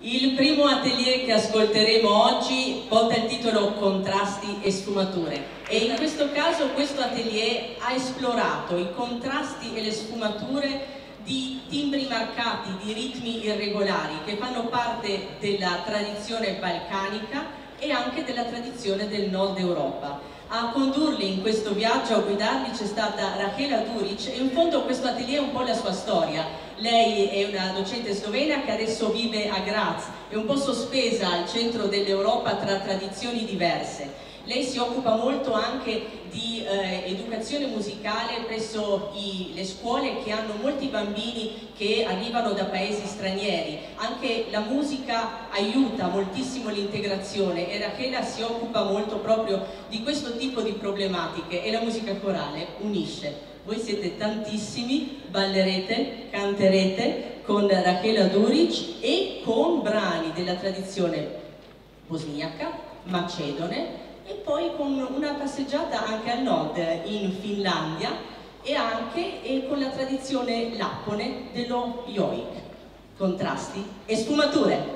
Il primo atelier che ascolteremo oggi porta il titolo Contrasti e sfumature e in questo caso questo atelier ha esplorato i contrasti e le sfumature di timbri marcati, di ritmi irregolari che fanno parte della tradizione balcanica e anche della tradizione del nord Europa. A condurli in questo viaggio, a guidarli c'è stata Rachela Duric e in fondo questo atelier è un po' la sua storia. Lei è una docente slovena che adesso vive a Graz, è un po' sospesa al centro dell'Europa tra tradizioni diverse. Lei si occupa molto anche di eh, educazione musicale presso i, le scuole che hanno molti bambini che arrivano da paesi stranieri. Anche la musica aiuta moltissimo l'integrazione e Rachela si occupa molto proprio di questo tipo di problematiche e la musica corale unisce. Voi siete tantissimi, ballerete, canterete con Rachela Duric e con brani della tradizione bosniaca, macedone, e poi con una passeggiata anche al nord in Finlandia e anche e con la tradizione lappone dello yoik, contrasti e sfumature.